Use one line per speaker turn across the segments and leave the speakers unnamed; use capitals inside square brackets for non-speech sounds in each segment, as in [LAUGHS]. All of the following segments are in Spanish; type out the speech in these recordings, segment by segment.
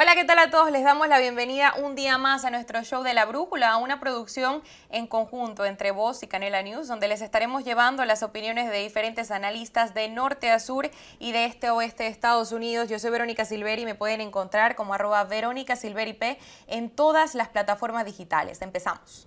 Hola, ¿qué tal a todos? Les damos la bienvenida un día más a nuestro show de la Brújula, una producción en conjunto entre Voz y Canela News, donde les estaremos llevando las opiniones de diferentes analistas de norte a sur y de este a oeste de Estados Unidos. Yo soy Verónica Silveri y me pueden encontrar como arroba Verónica Silveri P en todas las plataformas digitales. Empezamos.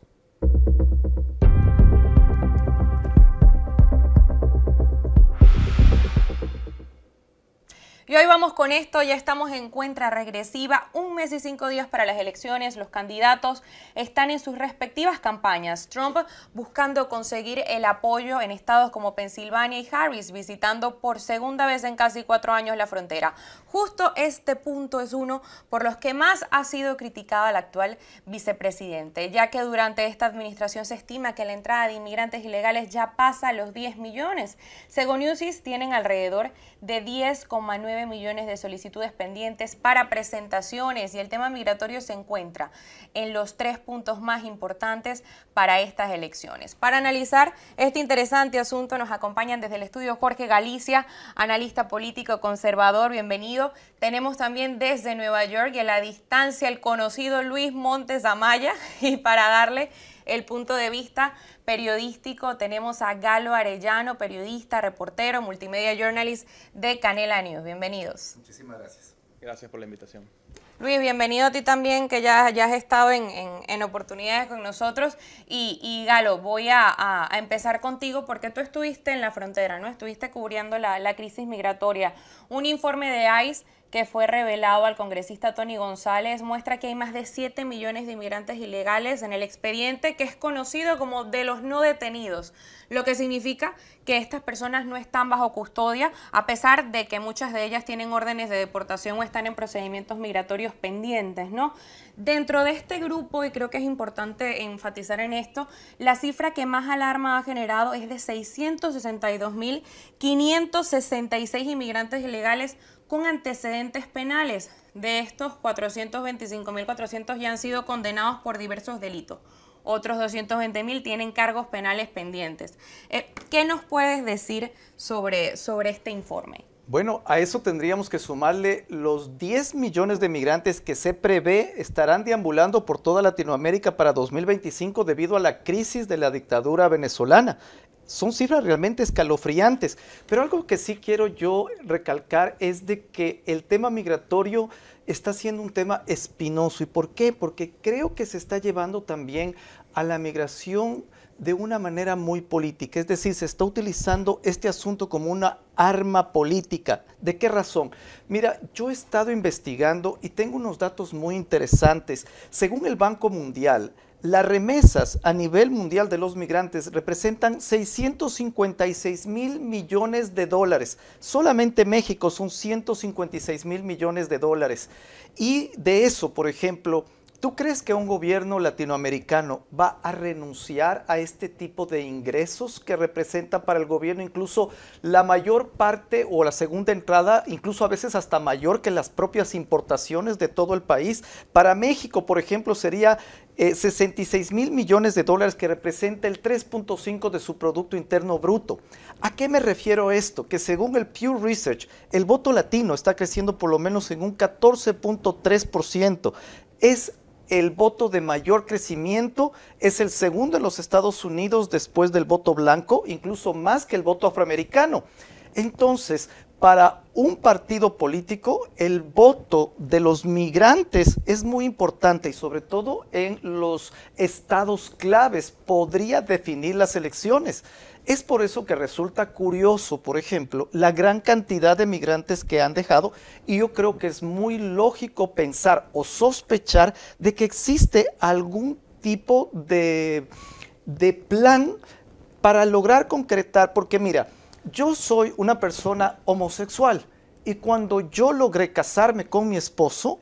Y hoy vamos con esto, ya estamos en cuenta regresiva, un mes y cinco días para las elecciones, los candidatos están en sus respectivas campañas. Trump buscando conseguir el apoyo en estados como Pensilvania y Harris, visitando por segunda vez en casi cuatro años la frontera. Justo este punto es uno por los que más ha sido criticada el actual vicepresidente, ya que durante esta administración se estima que la entrada de inmigrantes ilegales ya pasa los 10 millones. Según Newsys, tienen alrededor de 10,9 millones de solicitudes pendientes para presentaciones y el tema migratorio se encuentra en los tres puntos más importantes para estas elecciones. Para analizar este interesante asunto nos acompañan desde el estudio Jorge Galicia, analista político conservador, bienvenido. Tenemos también desde Nueva York y a la distancia el conocido Luis Montes Amaya [LAUGHS] y para darle el punto de vista periodístico. Tenemos a Galo Arellano, periodista, reportero, multimedia journalist de Canela News. Bienvenidos.
Muchísimas gracias.
Gracias por la invitación.
Luis, bienvenido a ti también, que ya, ya has estado en, oportunidades con nosotros. Y, Galo, voy a, empezar contigo porque tú estuviste en la frontera, ¿no? Estuviste cubriendo la, la crisis migratoria. Un informe de ICE que fue revelado al congresista Tony González muestra que hay más de 7 millones de inmigrantes ilegales en el expediente que es conocido como de los no detenidos, lo que significa que estas personas no están bajo custodia a pesar de que muchas de ellas tienen órdenes de deportación o están en procedimientos migratorios pendientes, ¿no? Dentro de este grupo, y creo que es importante enfatizar en esto, la cifra que más alarma ha generado es de 662.566 inmigrantes ilegales con antecedentes penales. De estos, 425.400 ya han sido condenados por diversos delitos. Otros 220.000 tienen cargos penales pendientes. Eh, ¿Qué nos puedes decir sobre, sobre este informe?
Bueno, a eso tendríamos que sumarle los 10 millones de migrantes que se prevé estarán deambulando por toda Latinoamérica para 2025 debido a la crisis de la dictadura venezolana son cifras realmente escalofriantes. Pero algo que sí quiero yo recalcar es de que el tema migratorio está siendo un tema espinoso. ¿Y por qué? Porque creo que se está llevando también a la migración de una manera muy política. Es decir, se está utilizando este asunto como una arma política. ¿De qué razón? Mira, yo he estado investigando y tengo unos datos muy interesantes. Según el Banco Mundial, las remesas a nivel mundial de los migrantes representan 656 mil millones de dólares. Solamente México son 156 mil millones de dólares. Y de eso, por ejemplo, ¿Tú crees que un gobierno latinoamericano va a renunciar a este tipo de ingresos que representa para el gobierno incluso la mayor parte o la segunda entrada, incluso a veces hasta mayor que las propias importaciones de todo el país? Para México, por ejemplo, sería 66 eh, mil millones de dólares que representa el 3.5 de su Producto Interno Bruto. ¿A qué me refiero esto? Que según el Pew Research, el voto latino está creciendo por lo menos en un 14.3%. Es el voto de mayor crecimiento, es el segundo en los Estados Unidos después del voto blanco, incluso más que el voto afroamericano. Entonces, para un partido político, el voto de los migrantes es muy importante y sobre todo en los estados claves podría definir las elecciones. Es por eso que resulta curioso, por ejemplo, la gran cantidad de migrantes que han dejado y yo creo que es muy lógico pensar o sospechar de que existe algún tipo de, de plan para lograr concretar, porque mira, yo soy una persona homosexual y cuando yo logré casarme con mi esposo,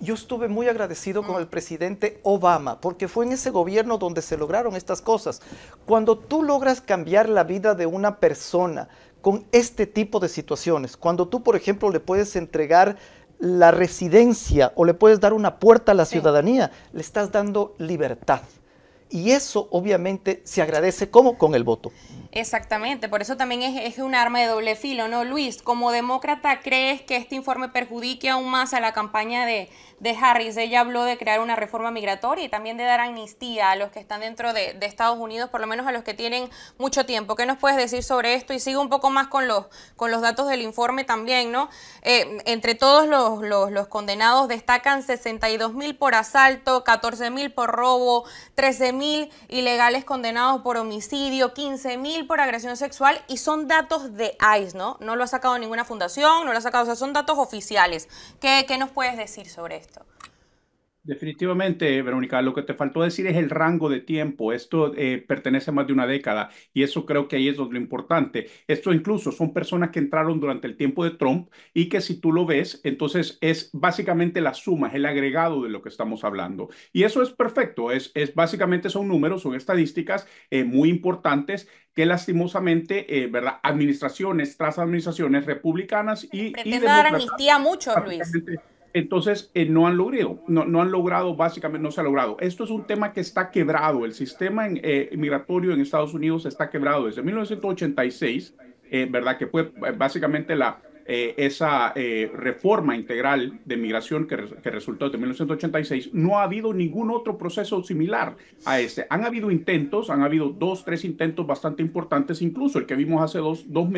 yo estuve muy agradecido con el presidente Obama, porque fue en ese gobierno donde se lograron estas cosas. Cuando tú logras cambiar la vida de una persona con este tipo de situaciones, cuando tú, por ejemplo, le puedes entregar la residencia o le puedes dar una puerta a la ciudadanía, le estás dando libertad. y eso obviamente se agradece como con el voto.
Exactamente, por eso también es, es, un arma de doble filo, ¿no? Luis, como demócrata, ¿crees que este informe perjudique aún más a la campaña de, de Harris. Ella habló de crear una reforma migratoria y también de dar amnistía a los que están dentro de, Estados Unidos, por lo menos a los que tienen mucho tiempo. ¿Qué nos puedes decir sobre esto? Y sigo un poco más con los, con los datos del informe también, ¿no? Eh, entre todos los, los, condenados destacan 62 mil por asalto, 14 mil por robo, 13 mil ilegales condenados por homicidio, 15 mil por agresión sexual y son datos de ICE, ¿no? No lo ha sacado ninguna fundación, no lo ha sacado, o sea, son datos oficiales. ¿Qué, qué nos puedes decir sobre esto?
Definitivamente, Verónica, lo que te faltó decir es el rango de tiempo. Esto eh, pertenece a más de una década y eso creo que ahí es lo importante. Esto incluso son personas que entraron durante el tiempo de Trump y que si tú lo ves, entonces es básicamente la suma, es el agregado de lo que estamos hablando. Y eso es perfecto, es, es básicamente son números, son estadísticas eh, muy importantes que lastimosamente, eh, ¿verdad? Administraciones tras administraciones republicanas y...
Pretende dar amnistía a muchos, Luis
entonces eh, no han logrado, no, han logrado, básicamente no se ha logrado. Esto es un tema que está quebrado. El sistema eh, migratorio en Estados Unidos está quebrado desde 1986, eh, ¿verdad? Que fue básicamente la, esa reforma integral de migración que, que, resultó de 1986. No ha habido ningún otro proceso similar a este. Han habido intentos, han habido dos, tres intentos bastante importantes, incluso el que vimos hace dos, dos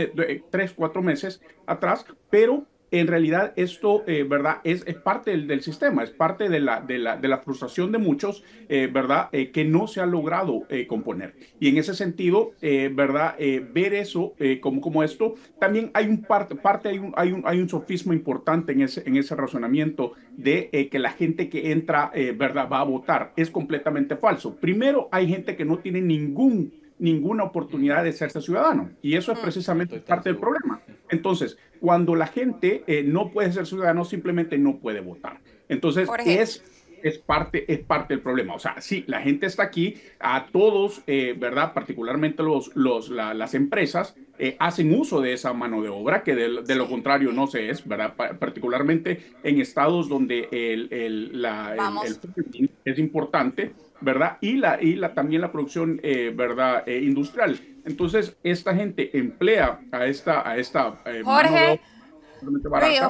tres, cuatro meses atrás, pero en realidad esto, eh, ¿verdad? Es, es parte del, del, sistema, es parte de la, de la, de la frustración de muchos, eh, ¿verdad? Eh, que no se ha logrado componer. Y en ese sentido, ¿verdad? ver eso como, como esto, también hay un parte, parte hay un, hay un, hay un sofismo importante en ese, en ese razonamiento de que la gente que entra, ¿verdad? Va a votar. Es completamente falso. Primero, hay gente que no tiene ningún ninguna oportunidad de serse ciudadano. Y eso es mm. precisamente parte del problema. Entonces, cuando la gente eh, no puede ser ciudadano, simplemente no puede votar. Entonces, es, es, parte, es parte del problema. O sea, sí, la gente está aquí, a todos, eh, ¿verdad? Particularmente los, los, las empresas eh, hacen uso de esa mano de obra, que de, lo contrario no se es, ¿verdad? particularmente en estados donde el, el, la, el es importante ¿verdad? Y, la, y la, también la producción, eh, ¿verdad? Eh, industrial. Entonces, esta gente emplea a esta... A esta
eh, Jorge,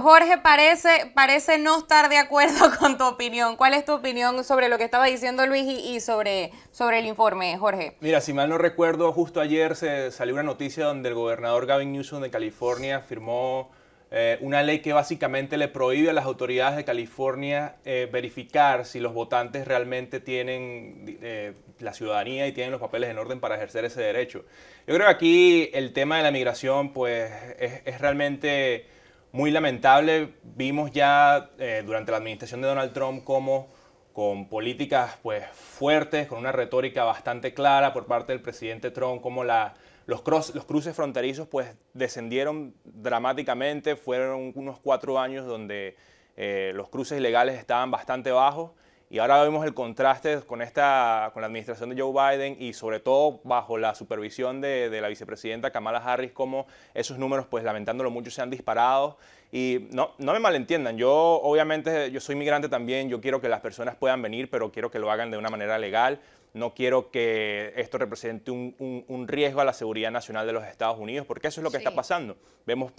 Jorge parece, parece no estar de acuerdo [LAUGHS] con tu opinión. ¿Cuál es tu opinión sobre lo que estaba diciendo Luis y, y sobre, sobre el informe, Jorge?
Mira, si mal no recuerdo, justo ayer se salió una noticia donde el gobernador Gavin Newsom de California firmó eh, una ley que básicamente le prohíbe a las autoridades de California eh, verificar si los votantes realmente tienen eh, la ciudadanía y tienen los papeles en orden para ejercer ese derecho. Yo creo que aquí el tema de la migración pues es, realmente muy lamentable. Vimos ya durante la administración de Donald Trump cómo con políticas pues fuertes, con una retórica bastante clara por parte del presidente Trump, como la los, cruces fronterizos pues descendieron dramáticamente, fueron unos cuatro años donde eh, los cruces ilegales estaban bastante bajos y ahora vemos el contraste con, esta, con la administración de Joe Biden y sobre todo bajo la supervisión de, de la vicepresidenta Kamala Harris, como esos números, pues lamentándolo mucho, se han disparado. Y no, no me malentiendan, yo obviamente yo soy migrante también, yo quiero que las personas puedan venir, pero quiero que lo hagan de una manera legal no quiero que esto represente un, riesgo a la seguridad nacional de los Estados Unidos, porque eso es lo que está pasando. Vemos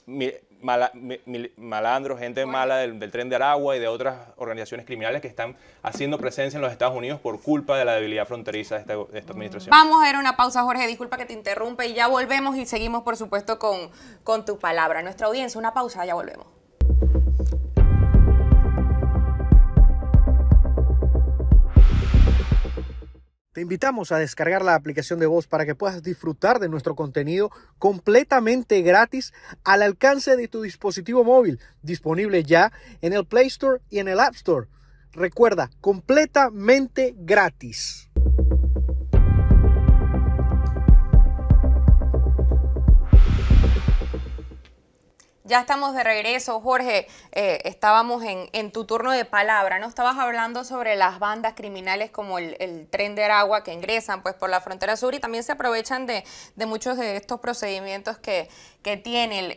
malandros, gente mala del, tren de Aragua y de otras organizaciones criminales que están haciendo presencia en los Estados Unidos por culpa de la debilidad fronteriza de esta, administración.
Vamos a ver una pausa, Jorge, disculpa que te interrumpe y ya volvemos y seguimos, por supuesto, con, con tu palabra. Nuestra audiencia, una pausa, ya volvemos.
Te invitamos a descargar la aplicación de voz para que puedas disfrutar de nuestro contenido completamente gratis al alcance de tu dispositivo móvil, disponible ya en el Play Store y en el App Store. Recuerda, completamente gratis.
Ya estamos de regreso, Jorge. Eh, estábamos en, tu turno de palabra, ¿no? Estabas hablando sobre las bandas criminales como el, tren de Aragua que ingresan pues por la frontera sur y también se aprovechan de, muchos de estos procedimientos que, que tiene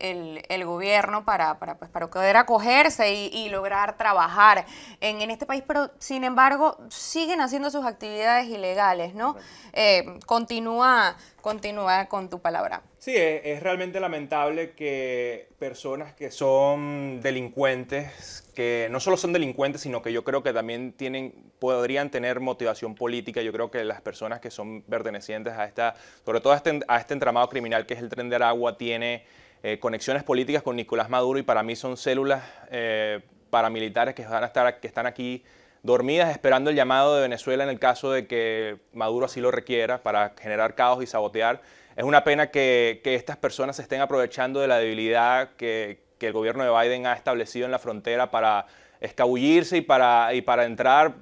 el, gobierno para, para, pues, para poder acogerse y, lograr trabajar en, en, este país, pero sin embargo siguen haciendo sus actividades ilegales, ¿no? Eh, continúa, continúa con tu palabra.
Sí, es, realmente lamentable que personas que son delincuentes, que no solo son delincuentes, sino que yo creo que también tienen, podrían tener motivación política. Yo creo que las personas que son pertenecientes a esta, sobre todo a este, este entramado criminal que es el Tren de Aragua, tiene eh, conexiones políticas con Nicolás Maduro y para mí son células eh, paramilitares que, van a estar, que están aquí dormidas esperando el llamado de Venezuela en el caso de que Maduro así lo requiera para generar caos y sabotear es una pena que, estas personas se estén aprovechando de la debilidad que, el gobierno de Biden ha establecido en la frontera para escabullirse y para, entrar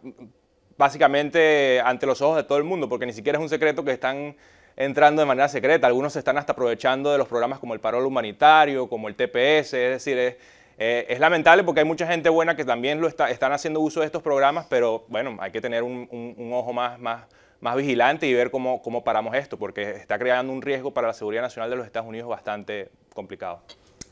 básicamente ante los ojos de todo el mundo, porque ni siquiera es un secreto que están entrando de manera secreta. Algunos se están hasta aprovechando de los programas como el Parol Humanitario, como el TPS, es decir, es, eh, lamentable porque hay mucha gente buena que también lo está, están haciendo uso de estos programas, pero bueno, hay que tener un, un ojo más, más, más vigilante y ver cómo, cómo paramos esto, porque está creando un riesgo para la seguridad nacional de los Estados Unidos bastante complicado.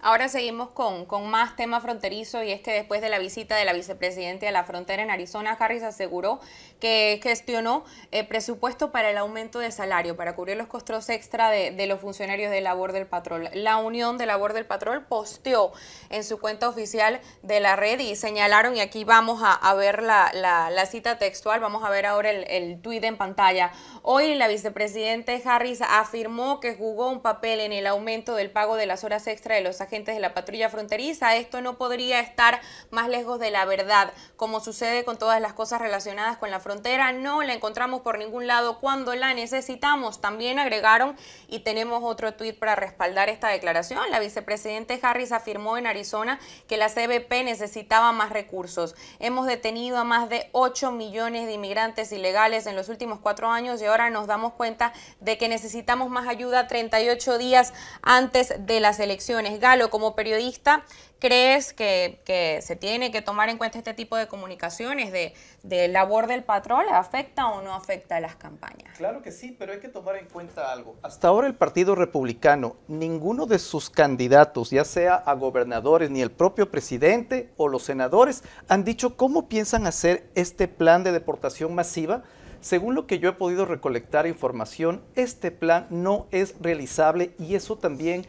Ahora seguimos con, con, más tema fronterizo y es que después de la visita de la vicepresidenta a la frontera en Arizona, Harris aseguró que gestionó eh, presupuesto para el aumento de salario, para cubrir los costos extra de, los funcionarios de labor del patrón. La Unión de Labor del Patrón posteó en su cuenta oficial de la red y señalaron, y aquí vamos a, ver la, la, cita textual, vamos a ver ahora el, el tuit en pantalla. Hoy la vicepresidenta Harris afirmó que jugó un papel en el aumento del pago de las horas extra de los agentes de la patrulla fronteriza. Esto no podría estar más lejos de la verdad, como sucede con todas las cosas relacionadas con la frontera. No la encontramos por ningún lado cuando la necesitamos. También agregaron, y tenemos otro tuit para respaldar esta declaración, la vicepresidenta Harris afirmó en Arizona que la CBP necesitaba más recursos. Hemos detenido a más de 8 millones de inmigrantes ilegales en los últimos cuatro años y ahora nos damos cuenta de que necesitamos más ayuda 38 días antes de las elecciones como periodista, ¿crees que, se tiene que tomar en cuenta este tipo de comunicaciones de, de labor del patrón? ¿Afecta o no afecta a las campañas?
Claro que sí, pero hay que tomar en cuenta algo. Hasta ahora el Partido Republicano, ninguno de sus candidatos, ya sea a gobernadores, ni el propio presidente o los senadores, han dicho cómo piensan hacer este plan de deportación masiva. Según lo que yo he podido recolectar información, este plan no es realizable y eso también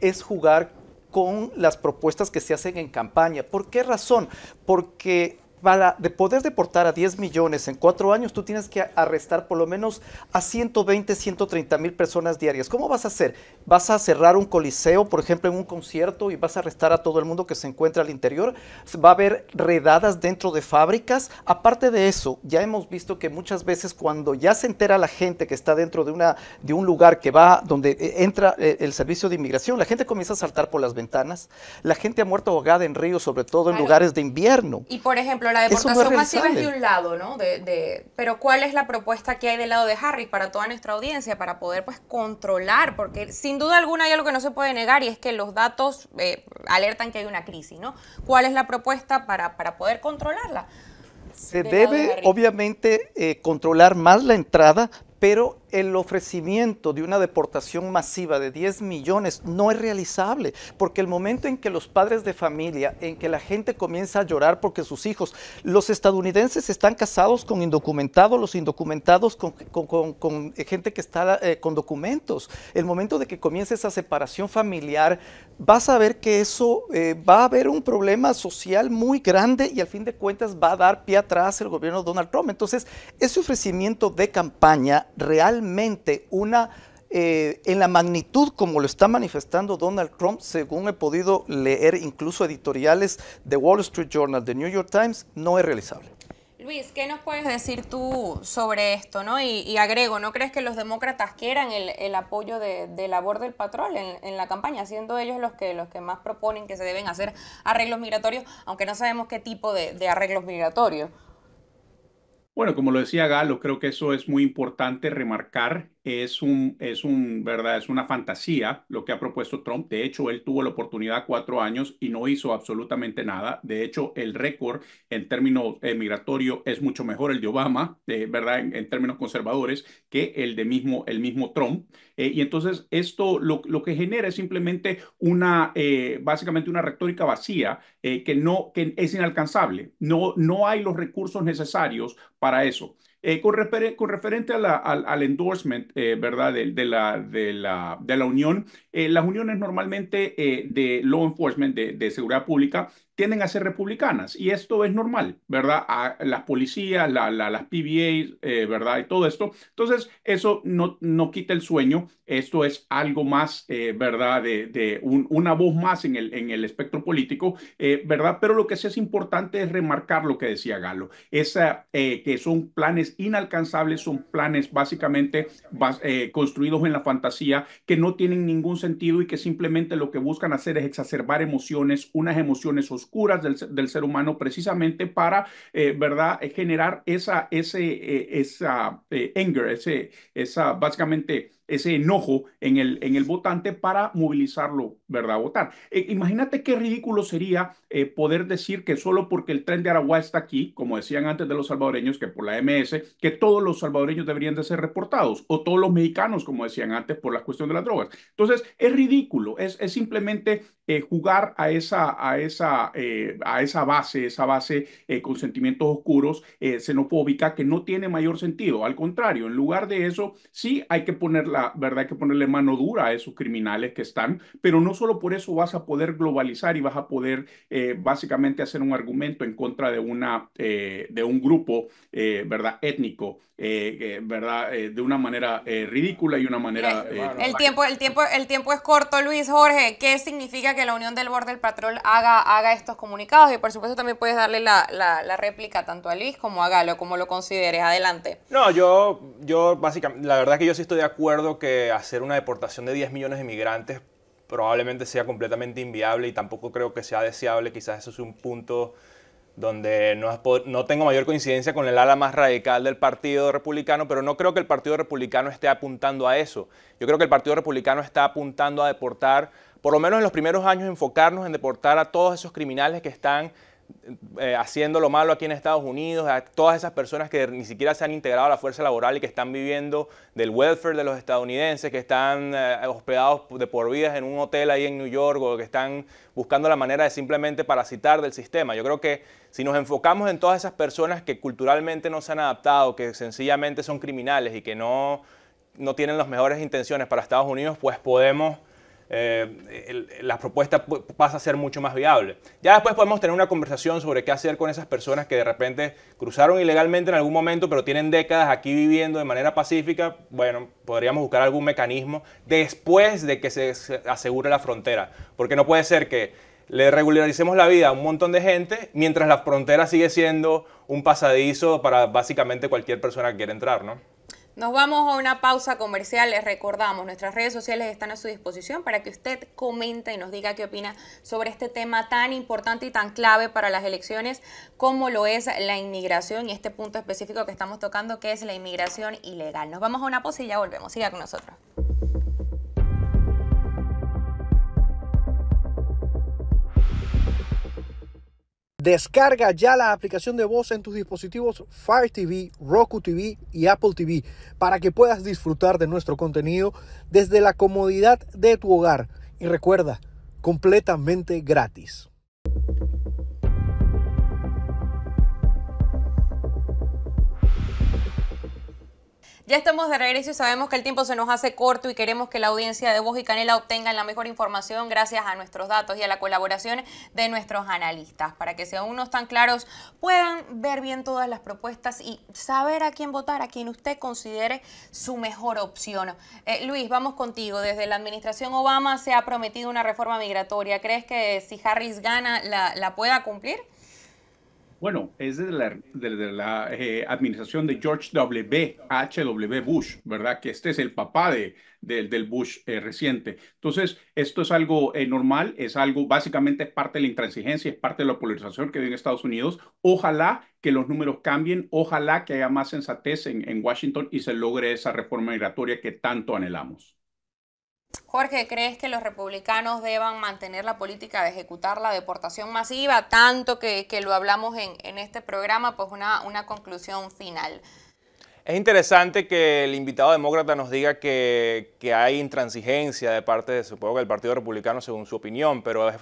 es jugar con las propuestas que se hacen en campaña. ¿Por qué razón? Porque para de poder deportar a 10 millones en cuatro años, tú tienes que arrestar por lo menos a 120, 130 mil personas diarias. ¿Cómo vas a hacer? ¿Vas a cerrar un coliseo, por ejemplo, en un concierto y vas a arrestar a todo el mundo que se encuentra al interior? ¿Va a haber redadas dentro de fábricas? Aparte de eso, ya hemos visto que muchas veces cuando ya se entera la gente que está dentro de, una, de un lugar que va, donde eh, entra eh, el servicio de inmigración, la gente comienza a saltar por las ventanas. La gente ha muerto ahogada en ríos, sobre todo en lugares de invierno.
Y por ejemplo, la deportación masiva es de un lado, ¿no? De, pero ¿cuál es la propuesta que hay del lado de Harris para toda nuestra audiencia para poder pues controlar? Porque sin duda alguna hay algo que no se puede negar y es que los datos eh, alertan que hay una crisis, ¿no? ¿Cuál es la propuesta para, para poder controlarla?
Se debe, obviamente, eh, controlar más la entrada, pero el ofrecimiento de una deportación masiva de 10 millones no es realizable, porque el momento en que los padres de familia, en que la gente comienza a llorar porque sus hijos, los estadounidenses están casados con indocumentados, los indocumentados con, gente que está eh, con documentos, el momento de que comience esa separación familiar, vas a ver que eso eh, va a haber un problema social muy grande y al fin de cuentas va a dar pie atrás el gobierno de Donald Trump. Entonces, ese ofrecimiento de campaña real una, eh, en la magnitud como lo está manifestando Donald Trump, según he podido leer incluso editoriales de Wall Street Journal, de New York Times, no es realizable.
Luis, ¿qué nos puedes decir tú sobre esto? ¿no? Y, agrego, ¿no crees que los demócratas quieran el, apoyo de, labor del patrón en, la campaña, siendo ellos los que, los que más proponen que se deben hacer arreglos migratorios, aunque no sabemos qué tipo de arreglos migratorios?
Bueno, como lo decía Galo, creo que eso es muy importante remarcar es un, es un, ¿verdad? Es una fantasía lo que ha propuesto Trump. De hecho, él tuvo la oportunidad cuatro años y no hizo absolutamente nada. De hecho, el récord en términos eh, migratorios es mucho mejor el de Obama, eh, ¿verdad? En, términos conservadores, que el de mismo, el mismo Trump. Eh, y entonces esto lo, lo, que genera es simplemente una, básicamente una retórica vacía que, no, que es inalcanzable. No, no hay los recursos necesarios para eso. Eh, con, con, referente al, al, endorsement, eh, ¿verdad? De, de, la, de, la, de la Unión, eh, las uniones normalmente de law enforcement, de, de, seguridad pública, tienden a ser republicanas y esto es normal, ¿verdad? A las policías, la, las PBA, eh, ¿verdad? Y todo esto. Entonces, eso no, no quita el sueño, esto es algo más, eh, ¿verdad? De, de una voz más en el, en el espectro político, eh, ¿verdad? Pero lo que sí es importante es remarcar lo que decía Galo, esa, que son planes inalcanzables, son planes básicamente construidos en la fantasía que no tienen ningún sentido y que simplemente lo que buscan hacer es exacerbar emociones, unas emociones oscuras curas del, ser humano precisamente para, eh, ¿verdad?, eh, generar esa, ese, eh, esa anger, ese, esa, básicamente, ese enojo en el, en el votante para movilizarlo, ¿verdad?, a votar. Eh, imagínate qué ridículo sería eh, poder decir que solo porque el tren de Aragua está aquí, como decían antes de los salvadoreños, que por la MS, que todos los salvadoreños deberían de ser reportados, o todos los mexicanos, como decían antes, por la cuestión de las drogas. Entonces, es ridículo, es, es simplemente eh, jugar a esa, a, esa, a esa base, esa base con sentimientos oscuros, xenofóbica, que no tiene mayor sentido. Al contrario, en lugar de eso, sí hay que ponerla ¿verdad? Hay que ponerle mano dura a esos criminales que están, pero no solo por eso vas a poder globalizar y vas a poder eh, básicamente hacer un argumento en contra de, una, eh, de un grupo, eh, ¿verdad? Étnico, ¿verdad? de una manera ridícula y una manera...
el, tiempo, el, tiempo, el tiempo es corto, Luis. Jorge, ¿qué significa que la Unión del Borde del Patrol haga, haga estos comunicados? Y por supuesto también puedes darle la, la, réplica tanto a Luis como a Galo, como lo consideres. Adelante.
No, yo, yo básicamente, la verdad que yo sí estoy de acuerdo que hacer una deportación de 10 millones de inmigrantes probablemente sea completamente inviable y tampoco creo que sea deseable. Quizás eso es un punto donde no, no, tengo mayor coincidencia con el ala más radical del Partido Republicano, pero no creo que el Partido Republicano esté apuntando a eso. Yo creo que el Partido Republicano está apuntando a deportar, por lo menos en los primeros años, enfocarnos en deportar a todos esos criminales que están eh, haciendo lo malo aquí en Estados Unidos, a todas esas personas que ni siquiera se han integrado a la fuerza laboral y que están viviendo del welfare de los estadounidenses, que están eh, hospedados de por vida en un hotel ahí en New York o que están buscando la manera de simplemente parasitar del sistema. Yo creo que si nos enfocamos en todas esas personas que culturalmente no se han adaptado, que sencillamente son criminales y que no, no tienen las mejores intenciones para Estados Unidos, pues podemos eh, la propuesta pasa a ser mucho más viable. Ya después podemos tener una conversación sobre qué hacer con esas personas que de repente cruzaron ilegalmente en algún momento, pero tienen décadas aquí viviendo de manera pacífica. Bueno, podríamos buscar algún mecanismo después de que se, asegure la frontera, porque no puede ser que le regularicemos la vida a un montón de gente mientras la frontera sigue siendo un pasadizo para básicamente cualquier persona que quiera entrar, ¿no?
Nos vamos a una pausa comercial. Les recordamos, nuestras redes sociales están a su disposición para que usted comente y nos diga qué opina sobre este tema tan importante y tan clave para las elecciones como lo es la inmigración y este punto específico que estamos tocando que es la inmigración ilegal. Nos vamos a una pausa y ya volvemos. Siga con nosotros.
Descarga ya la aplicación de voz en tus dispositivos Fire TV, Roku TV y Apple TV para que puedas disfrutar de nuestro contenido desde la comodidad de tu hogar. Y recuerda, completamente gratis.
Ya estamos de regreso y sabemos que el tiempo se nos hace corto y queremos que la audiencia de Voz y Canela obtenga la mejor información gracias a nuestros datos y a la colaboración de nuestros analistas, para que si aún no están claros puedan ver bien todas las propuestas y saber a quién votar, a quien usted considere su mejor opción. Eh, Luis, vamos contigo. Desde la administración Obama se ha prometido una reforma migratoria. ¿Crees que si Harris gana la, la pueda cumplir?
Bueno, es de la, de, eh, administración de George W. H.W. Bush, ¿verdad? Que este es el papá de, del Bush eh, reciente. Entonces, esto es algo eh, normal, es algo básicamente parte de la intransigencia, es parte de la polarización que hay en Estados Unidos. Ojalá que los números cambien, ojalá que haya más sensatez en, en Washington y se logre esa reforma migratoria que tanto anhelamos.
Jorge, ¿crees que los republicanos deban mantener la política de ejecutar la deportación masiva? Tanto que, lo hablamos en, este programa, pues una, una conclusión final.
Es interesante que el invitado demócrata nos diga que, hay intransigencia de parte, de, supongo del Partido Republicano según su opinión, pero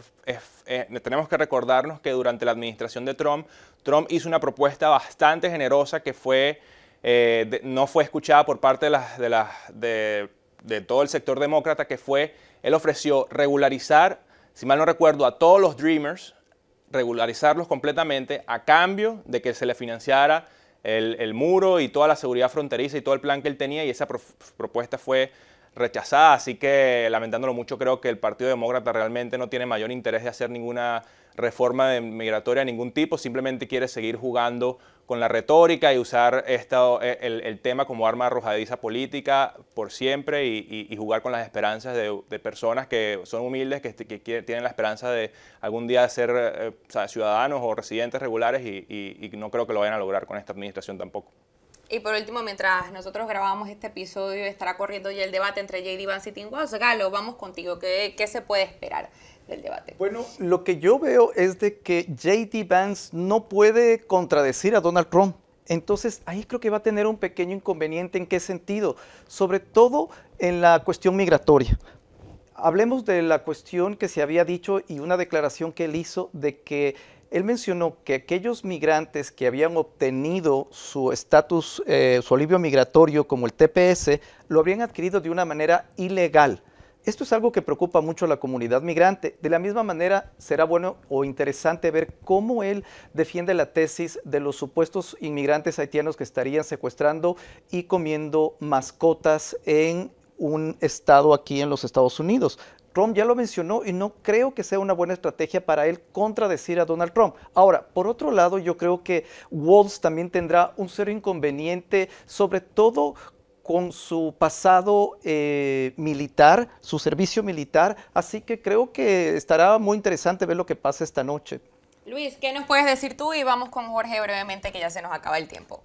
tenemos que recordarnos que durante la administración de Trump, Trump hizo una propuesta bastante generosa que fue, eh, no fue escuchada por parte de las, de las de de todo el sector demócrata, que fue, él ofreció regularizar, si mal no recuerdo, a todos los Dreamers, regularizarlos completamente a cambio de que se le financiara el, muro y toda la seguridad fronteriza y todo el plan que él tenía y esa propuesta fue rechazada, así que lamentándolo mucho creo que el Partido Demócrata realmente no tiene mayor interés de hacer ninguna reforma migratoria de ningún tipo, simplemente quiere seguir jugando con la retórica y usar esto, eh, el, tema como arma arrojadiza política por siempre y, jugar con las esperanzas de, personas que son humildes, que, tienen la esperanza de algún día ser eh, ciudadanos o residentes regulares y, no creo que lo vayan a lograr con esta administración tampoco.
Y por último, mientras nosotros grabamos este episodio, estará corriendo ya el debate entre J.D. Vance y Tim Walz. Galo, vamos contigo. ¿Qué, ¿Qué se puede esperar? del debate.
Bueno, lo que yo veo es de que JD Vance no puede contradecir a Donald Trump. Entonces, ahí creo que va a tener un pequeño inconveniente. ¿En qué sentido? Sobre todo en la cuestión migratoria. Hablemos de la cuestión que se había dicho y una declaración que él hizo de que él mencionó que aquellos migrantes que habían obtenido su estatus, eh, su alivio migratorio como el TPS, lo habrían adquirido de una manera ilegal. Esto es algo que preocupa mucho a la comunidad migrante. De la misma manera, será bueno o interesante ver cómo él defiende la tesis de los supuestos inmigrantes haitianos que estarían secuestrando y comiendo mascotas en un estado aquí en los Estados Unidos. Trump ya lo mencionó y no creo que sea una buena estrategia para él contradecir a Donald Trump. Ahora, por otro lado, yo creo que Walls también tendrá un serio inconveniente, sobre todo con su pasado eh, militar, su servicio militar, así que creo que estará muy interesante ver lo que pasa esta noche.
Luis, ¿qué nos puedes decir tú? Y vamos con Jorge brevemente, que ya se nos acaba el tiempo.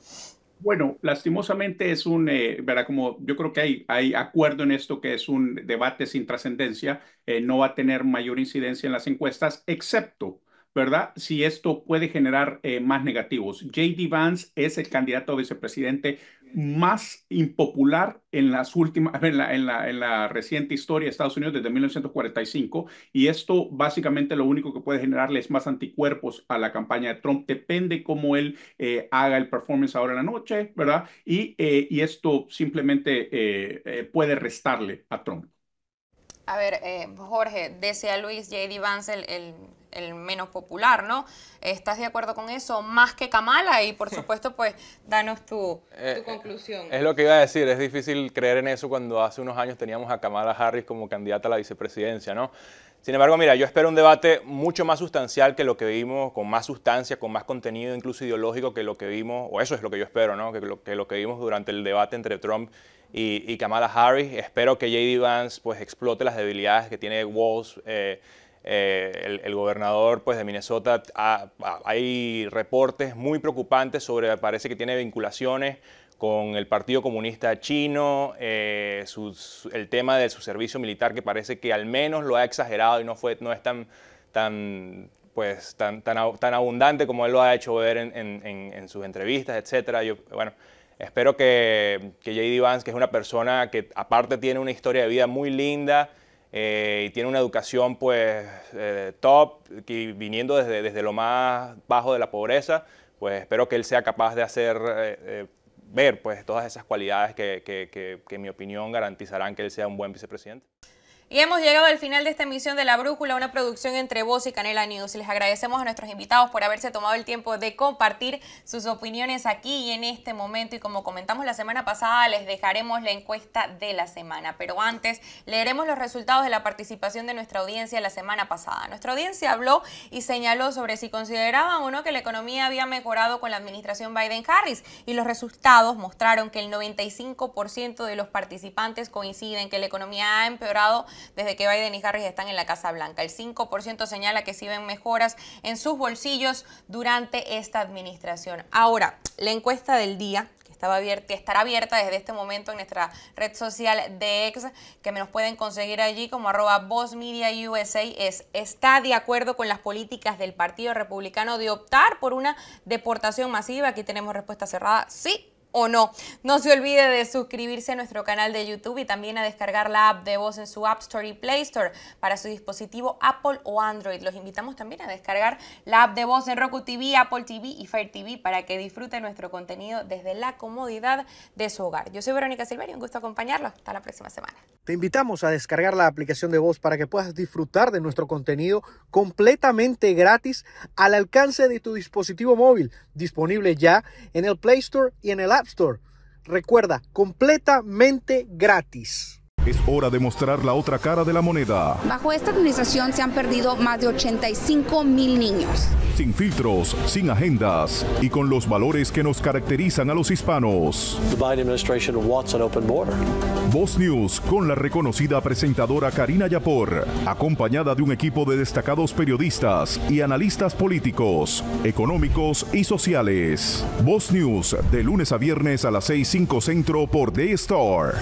Bueno, lastimosamente es un, eh, ¿verdad? Como yo creo que hay, hay acuerdo en esto que es un debate sin trascendencia, eh, no va a tener mayor incidencia en las encuestas, excepto ¿verdad? Si esto puede generar más negativos. JD Vance es el candidato a vicepresidente más impopular en las últimas, en la, en la, en la reciente historia de Estados Unidos desde 1945 y esto básicamente lo único que puede generarle es más anticuerpos a la campaña de Trump. Depende cómo él eh, haga el performance ahora en la noche, ¿verdad? Y, eh, esto simplemente eh, puede restarle a Trump.
A ver, Jorge, desea Luis J.D. Vance el menos popular, ¿no? ¿Estás de acuerdo con eso? Más que Kamala y por [LAUGHS] supuesto, pues, danos tu, eh, eh, conclusión.
Es lo que iba a decir, es difícil creer en eso cuando hace unos años teníamos a Kamala Harris como candidata a la vicepresidencia, ¿no? Sin embargo, mira, yo espero un debate mucho más sustancial que lo que vimos, con más sustancia, con más contenido incluso ideológico que lo que vimos, o eso es lo que yo espero, ¿no? Que lo que, lo que vimos durante el debate entre Trump y, Kamala Harris. Espero que J.D. Vance pues explote las debilidades que tiene Walls. Eh, eh, el, gobernador pues, de Minnesota, hay reportes muy preocupantes sobre, parece que tiene vinculaciones con el Partido Comunista Chino, eh, el tema de su servicio militar que parece que al menos lo ha exagerado y no, fue, no es tan, tan, pues, tan, tan, tan abundante como él lo ha hecho ver en, en, sus entrevistas, etc. Yo, bueno, espero que, que J.D. Vance, que es una persona que aparte tiene una historia de vida muy linda, eh, y tiene una educación pues eh, top, que viniendo desde, desde, lo más bajo de la pobreza, pues espero que él sea capaz de hacer eh, ver pues todas esas cualidades que, que, que, que en mi opinión garantizarán que él sea un buen vicepresidente.
Y hemos llegado al final de esta emisión de La Brújula, una producción entre Voz y Canela News. Les agradecemos a nuestros invitados por haberse tomado el tiempo de compartir sus opiniones aquí y en este momento. Y como comentamos la semana pasada, les dejaremos la encuesta de la semana. Pero antes, leeremos los resultados de la participación de nuestra audiencia la semana pasada. Nuestra audiencia habló y señaló sobre si consideraban o no que la economía había mejorado con la administración Biden-Harris. Y los resultados mostraron que el 95% de los participantes coinciden que la economía ha empeorado desde que Biden y Harris están en la Casa Blanca. El 5% señala que sí ven mejoras en sus bolsillos durante esta administración. Ahora, la encuesta del día estaba abierta, estará abierta desde este momento en nuestra red social de ex, que me nos pueden conseguir allí como arroba USA, es ¿está de acuerdo con las políticas del Partido Republicano de optar por una deportación masiva? Aquí tenemos respuesta cerrada, sí o no. No se olvide de suscribirse a nuestro canal de YouTube y también a descargar la app de voz en su App Store y Play Store para su dispositivo Apple o Android. Los invitamos también a descargar la app de voz en Roku TV, Apple TV y Fire TV para que disfruten nuestro contenido desde la comodidad de su hogar. Yo soy Verónica Silverio, un gusto acompañarlos. Hasta la próxima semana.
Te invitamos a descargar la aplicación de voz para que puedas disfrutar de nuestro contenido completamente gratis al alcance de tu dispositivo móvil, disponible ya en el Play Store y en el App Store. Recuerda, completamente gratis.
Es hora de mostrar la otra cara de la moneda.
Bajo esta administración se han perdido más de 85 mil niños.
Sin filtros, sin agendas y con los valores que nos caracterizan a los hispanos.
The Biden administration wants an open border.
Voz News con la reconocida presentadora Karina Yapor, acompañada de un equipo de destacados periodistas y analistas políticos, económicos y sociales. Voz News de lunes a viernes a las 6:05 centro por The Star.